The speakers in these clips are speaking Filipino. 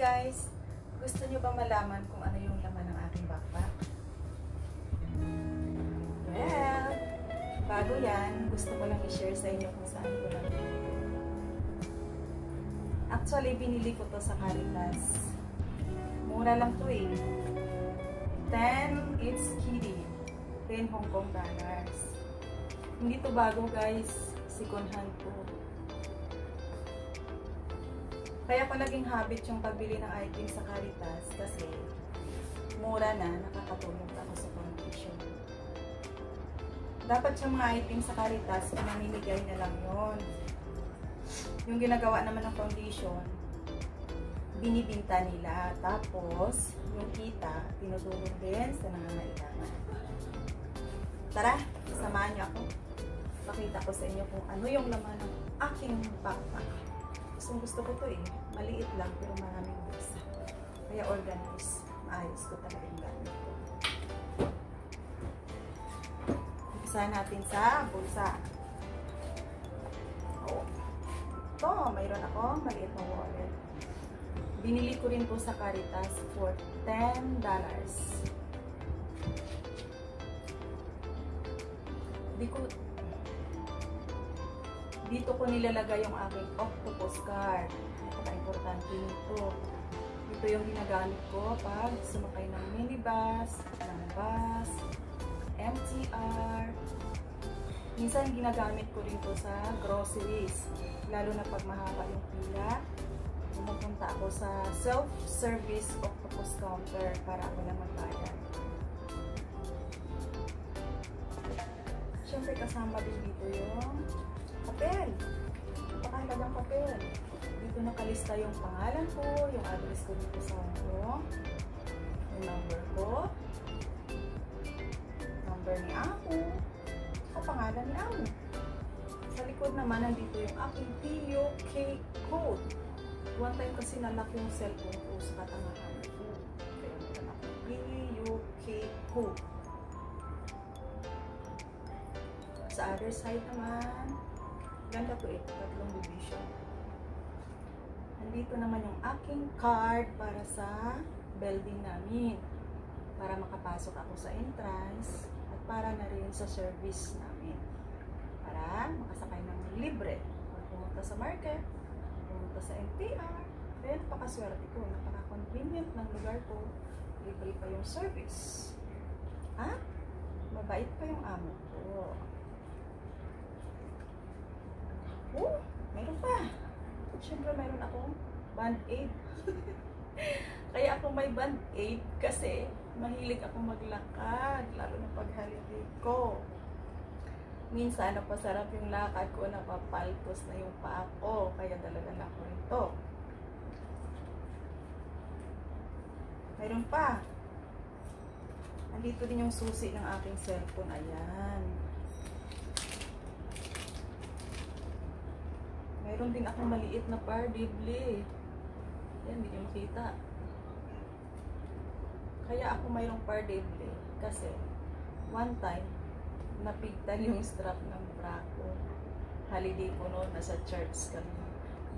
guys! Gusto nyo ba malaman kung ano yung laman ng aking backpack? Well, bago yan, gusto ko lang i-share sa inyo kung saan ko lang. Actually, binili ko to sa Caritas. Mura lang to eh. 10, it's kitty. 10 Hong Kong dollars. Hindi to bago guys. Second hand to. Kaya ko naging habit yung pagbili ng item sa Caritas kasi mura na, nakakatulong ako sa condition. Dapat yung mga item sa Caritas, pinamimigay na lang yon. Yung ginagawa naman ng foundation, binibinta nila. Tapos, yung kita, tinutulong din sa nangangailangan. Tara, samahan niyo ako. Pakita ko sa inyo kung ano yung laman ng aking backpack. Gusto gusto ko to eh. Maliit lang pero maraming bulsa. Kaya organized. Maayos ko talaga yung gamit ko. Natin sa bulsa. Oh. Ito, mayroon ako maliit na wallet. Binili ko rin po sa Caritas for $10. Di ko dito ko nilalagay yung aking octopus card. Napaka-importante nito. Ito yung ginagamit ko pag sumakay ng minibus, ng bus, MTR. Minsan ginagamit ko rin to sa groceries. Lalo na pag mahaba yung pila. Pumupunta ako sa self-service octopus counter para ako lang magbayad. Siyempre kasama din dito yung papel. Napakahalagang papel. Dito nakalista yung pangalan ko, yung address ko dito sa Hong Kong, yung number ko, number ni Ako, at pangalan ni Amo. Sa likod naman, nandito yung aking PUK code. One time kasi nalak yung cellphone ko sa katangahan ko. Kaya meron PUK code. Sa other side naman, Ganda to eh, tatlong division. Nandito naman yung aking card para sa building namin. Para makapasok ako sa entrance at para na rin sa service namin. Para makasakay ng libre. Pag pumunta sa market, pumunta sa MTR, then pakaswerte ko. Napaka-convenient ng lugar ko. Libre pa yung service. Ha? Mabait pa yung amo ko. Oh, meron pa. Siyempre, meron akong band-aid. Kaya ako may band-aid kasi mahilig ako maglakad, lalo na pag holiday ko. Minsan, napasarap yung lakad ko, napapaltos na yung paa ko, kaya dalaga lang ko rin to. Mayroon pa. Nandito din yung susi ng aking cellphone. Ayan. Mayroon din akong maliit na pardibli. Yan, hindi nyo makita. Kaya ako mayroong pardibli. Kasi, one time, napigtal yung strap ng bra ko. Holiday ko noon, nasa church kami.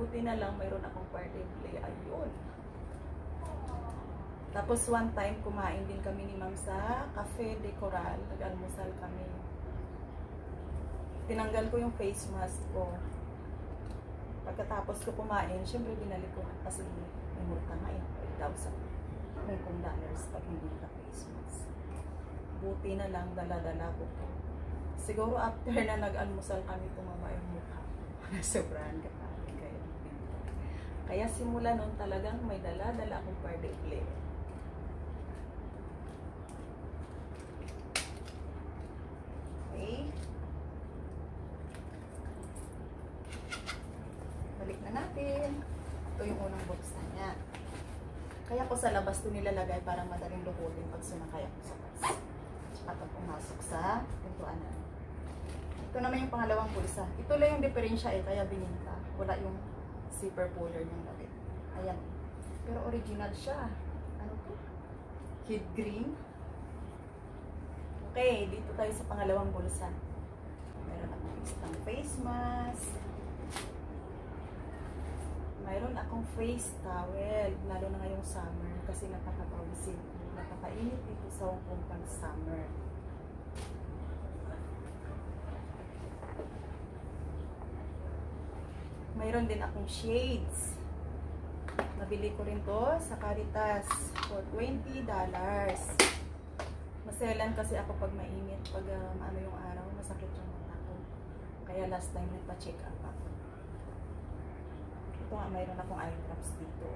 Buti na lang, mayroon akong pardibli. Ayun. Tapos one time, kumain din kami ni ma'am sa Cafe de Coral. Nag-almusal kami. Tinanggal ko yung face mask ko. Pagkatapos ko kumain, syempre binalik ko kasi may multa nga yun, 5,000 Hong Kong dollars pag hindi ka mask. Buti na lang, dala-dala ko. Siguro after na nag-almusal kami, tumama yung mukha. Sobrahan ka pa. Kaya, simula noon talagang may dala-dala akong per day play. Okay. Balik na natin. Ito yung unang box na niya. Kaya ito nilalagay para madaling luhutin pag sumakay sa bus. At pumasok sa pintuan na. Ito naman yung pangalawang pulsa. Ito lang yung diferensya eh, kaya bininta. Wala yung zipper puller niyang labit. Ayan. Pero original siya. Ano to? Kid green. Okay, dito tayo sa pangalawang bulsa. Meron akong isang face mask. Mayroon akong face towel, lalo na ngayong summer kasi napakapawisin. Napakainit dito sa Hong Kong summer. Mayroon din akong shades. Nabili ko rin to sa Caritas for $20. Maselan kasi ako pag mainit, pag um, ano yung araw, masakit yung mata ko. Kaya last time nagpa-check up ako. Nga, mayroon akong eye drops dito.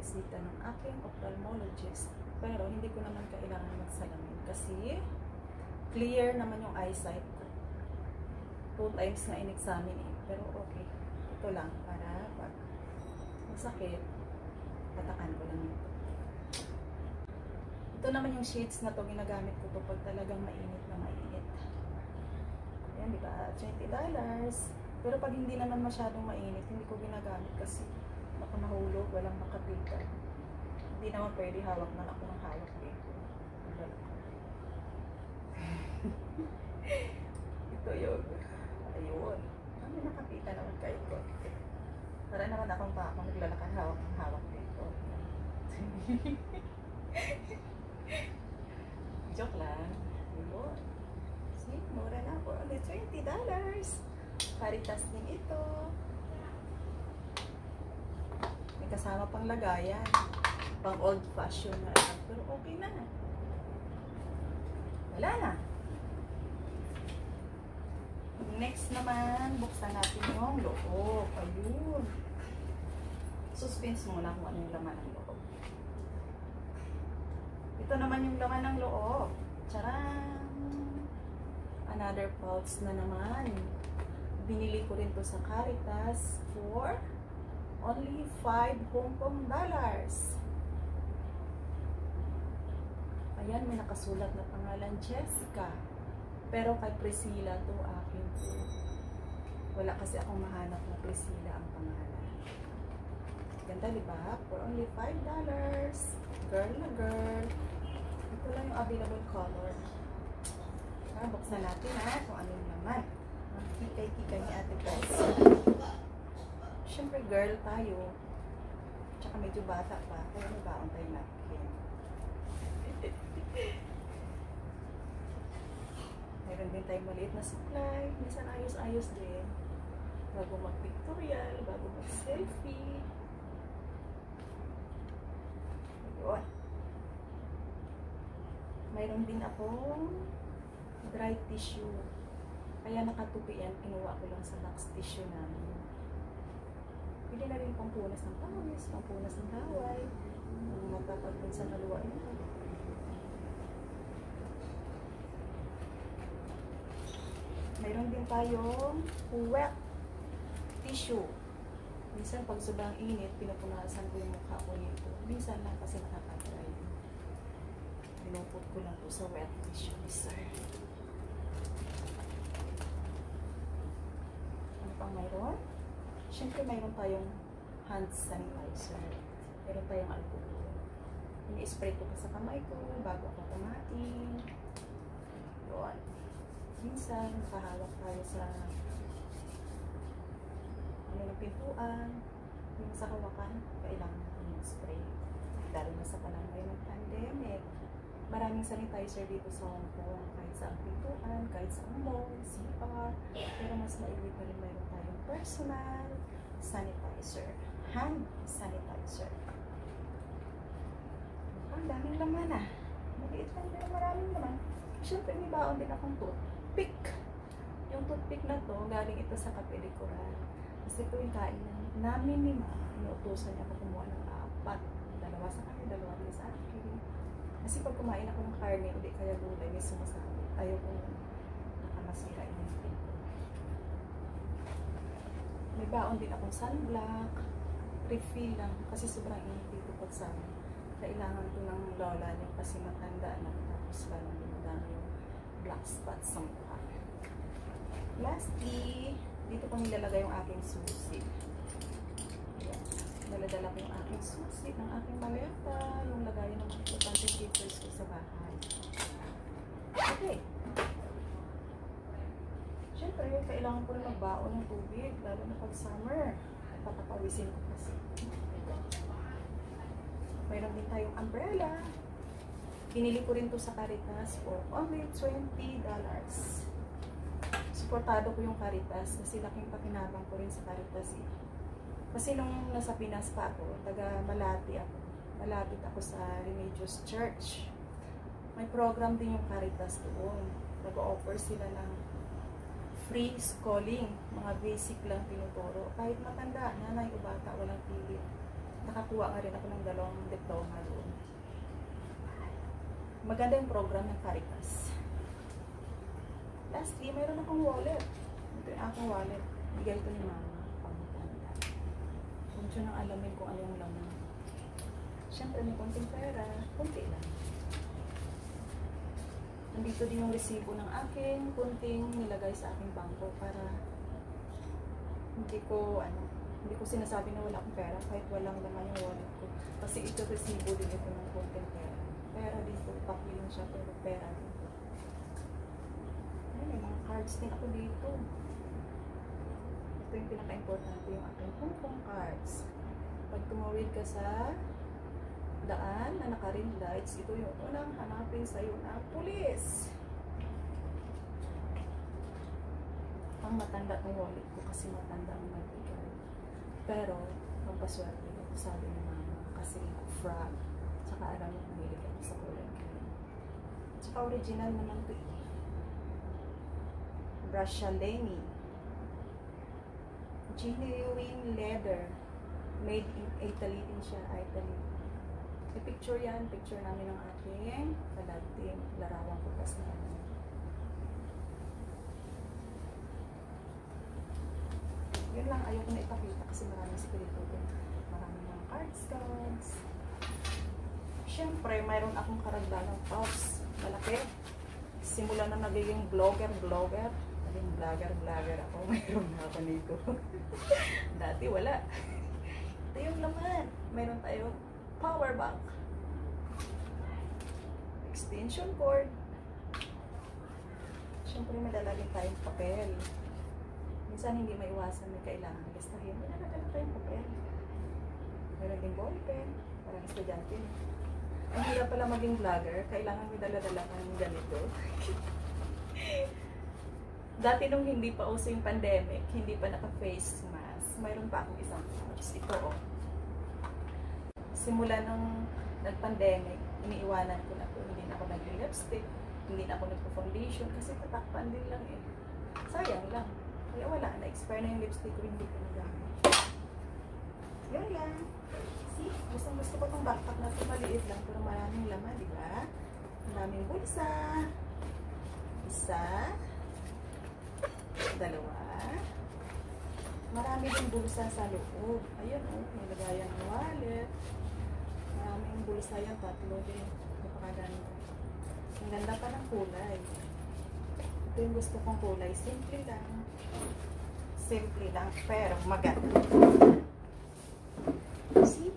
Resita ng aking ophthalmologist. Pero hindi ko naman kailangan magsalamin kasi clear naman yung eyesight ko. Two times na in-examine eh. Pero okay. Ito lang para pag masakit, patakan ko lang ito. Ito naman yung shades na to ginagamit ko to pag talagang mainit na mainit. Ayan, di ba? $20. Pero pag hindi naman masyadong mainit, hindi ko ginagamit kasi baka mahulog, walang makapita. Hindi naman pwede hawak na ako ng hawak dito. Ito yun. Ayun. Ano nakapita naman kayo ko. Para naman akong ako naglalakad hawak ng hawak dito. Joke lang. Ayun. See, mura na po. Only $20. Caritas din ito. May kasama pang lagayan. Pang old fashion na lang. Pero okay na. Wala na. Next naman, buksan natin yung loob. Ayun. Suspense muna kung ano yung laman ng loob. Ito naman yung laman ng loob. Charan! Another pouch na naman. Binili ko rin to sa Caritas for only 5 Hong Kong dollars. Ayan, may nakasulat na pangalan Jessica. Pero kay Priscilla to akin to. Wala kasi akong mahanap na Priscilla ang pangalan. Ganda, di ba? For only $5. Girl na girl. Ito lang yung available color. Ah, buksan natin ha, kung ano yung naman. Ang kikay-kikay ni ate guys. Siyempre girl tayo. Tsaka medyo bata pa. Kaya may baon tayo napkin. Meron din tayong maliit na supply. Minsan ayos-ayos din. Bago mag-pictorial, bago mag-selfie. Ayun. Mayroon din akong dry tissue. Kaya nakatupi yan. Kinuha ko lang sa box tissue namin. Pili na rin pampunas ng pawis, pampunas ng laway. Magpapagpun sa naluwa ito. Mayroon din tayong wet tissue. Minsan pag sobrang init, pinupunasan ko yung mukha ko nito. Minsan lang kasi nakaka-dry. Pinupot ko lang po sa wet tissue sir. Ano pang mayroon? Siyempre mayroon tayong hand sanitizer. Meron tayong alcohol. Ini-spray ko pa sa kamay ko bago ako kumain. Yun. Minsan, nakahawak tayo sa ano ng pintuan. Yung sa hawakan, kailangan yung spray. Lalo na sa panahon ng pandemic. Maraming sanitizer dito sa Hong Kong. Kahit sa pintuan, kahit sa mall, CR. Pero mas maigwi pa rin mayroon tayong personal sanitizer. Hand sanitizer. Ang daming laman ah. Maliit lang pero maraming laman. Siyempre, may baon din akong toothpick. Yung toothpick na to, galing ito sa kapelikuran. Kasi yung kain namin ni Ma. Inuutosan niya ako kumuha ng apat. Dalawa sa kanya, dalawa din sa akin. Kasi pag kumain ako ng karne, hindi kaya gulay, may sumasabi. Ayaw ko nakamasira yung ngipin. May baon din akong sunblock. Refill lang. Kasi sobrang init dito pag summer. Kailangan ko ng lola niya kasi matanda na. Tapos parang dumadami yung black spots sa mukha. Lastly, dito ko nilalagay yung aking susi. Naladala ko yung aking susi ng aking maleta. Yung lagayan ng importante papers ko sa bahay. Okay. Siyempre, kailangan ko rin magbaon ng tubig, lalo na pag summer. patapawisin ko kasi. Mayroon din tayong umbrella. Pinili ko rin to sa Caritas for only $20. Suportado ko yung Caritas kasi laking pakinabang ko rin sa Caritas eh. Kasi nung nasa Pinas pa ako, taga Malati ako. Malapit ako sa Remedios Church. May program din yung Caritas doon. Nag-offer sila ng free schooling. Mga basic lang tinuturo. Kahit matanda, nanay o bata, walang pili. Nakakuha nga rin ako ng dalawang diploma doon. Maganda yung program ng Caritas. Lastly, mayroon akong wallet. Ito yung aking wallet. Bigay ko ni mama. Kung siya nang alamin kung ano yung laman. Siyempre, may konting pera. Kunti lang. Nandito din yung resibo ng aking kunting nilagay sa aking bangko para hindi ko, ano, hindi ko sinasabi na wala akong pera kahit walang laman yung wallet ko. Kasi ito resibo din ito ng konting pera. Pera dito, pakilin siya pero pera dito. Ay, may mga cards din ako dito. Ito yung pinaka-importante yung aking Hong Kong cards. Pag tumawid ka sa daan na naka-ring lights, ito yung unang hanapin sa'yo na pulis. Ang matanda ng wallet ko kasi matanda ang magbigay. Pero, magpaswerte ko, sabi ni mama, kasi frog. Tsaka alam mo, pumili ka sa kulay. Tsaka original naman ito eh. Brashaleni. Genuine leather. Made in Italy din siya, Italy. May picture yan, picture namin ng aking kalagting larawang bukas na ano. Yun lang, ayoko na ipakita kasi maraming spirito din. Maraming mga cards. Siyempre, mayroon akong karagdagang pops. Malaki. Simula na nagiging vlogger. Naging vlogger, vlogger ako. Mayroon na ako nito. Dati wala. Ito yung laman. Mayroon tayong power bank. Extension cord. Siyempre, madalagin tayong papel. Minsan hindi maiwasan may kailangan listahin. May nakadala tayong papel. Meron din ballpen. Parang estudyante. Ang hirap pala maging vlogger. Kailangan may dala-dala ganito. Dati nung hindi pa uso yung pandemic, hindi pa naka-face mask, mayroon pa akong isang pouch. Ito oh. Simula nung nag-pandemic, iniiwanan ko na po. Hindi na ako nag-lipstick, hindi na ako nagpo-foundation kasi tatakpan din lang eh. Sayang lang. Kaya wala, na-expire na yung lipstick ko, hindi ko nagamit. Yun lang. See, gustong gusto ko itong backpack na ito, maliit lang, pero maraming laman, di ba? Maraming bulsa. Isa. Dalawa. Marami din bulsa sa loob. Ayun, oh, may lagayan ng wallet. Maraming bulsa yan, tatlo din. Napakaganda. Ang ganda pa ng kulay. Ito yung gusto kong kulay. Simple lang. Simple lang, pero maganda. See?